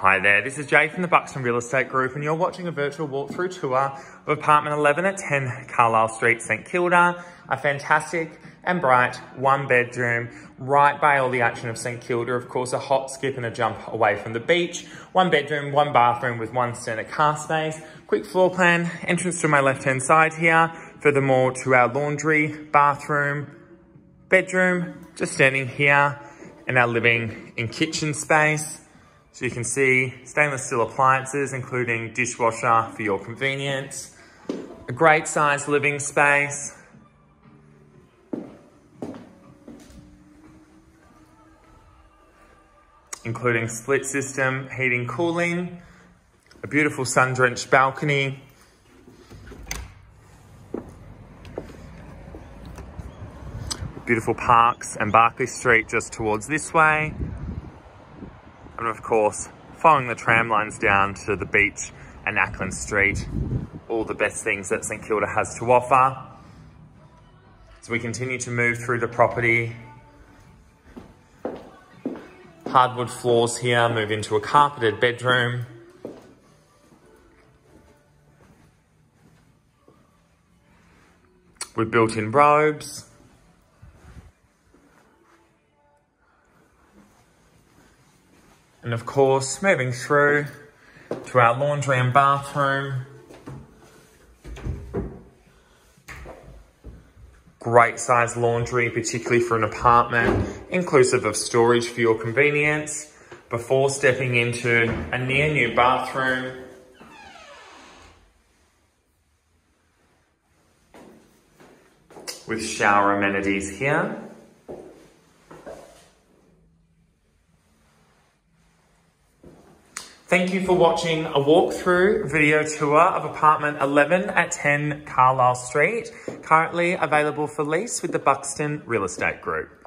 Hi there, this is Jay from the Buxton Real Estate Group and you're watching a virtual walkthrough tour of apartment 11 at 10 Carlisle Street, St Kilda. A fantastic and bright one bedroom right by all the action of St Kilda. Of course, a hop, skip and a jump away from the beach. One bedroom, one bathroom with one standard car space. Quick floor plan, entrance to my left hand side here. Furthermore to our laundry, bathroom, bedroom, just standing here in our living and kitchen space. So you can see stainless steel appliances, including dishwasher for your convenience. A great sized living space. Including split system, heating, cooling. A beautiful sun-drenched balcony. Beautiful parks and Barkly Street just towards this way. And of course, following the tram lines down to the beach and Acland Street, all the best things that St Kilda has to offer. So we continue to move through the property. Hardwood floors here, move into a carpeted bedroom. With built-in robes. And of course, moving through to our laundry and bathroom. Great size laundry, particularly for an apartment, inclusive of storage for your convenience. Before stepping into a near new bathroom. With shower amenities here. Thank you for watching a walkthrough video tour of apartment 11 at 10 Carlisle Street, currently available for lease with the Buxton Real Estate Group.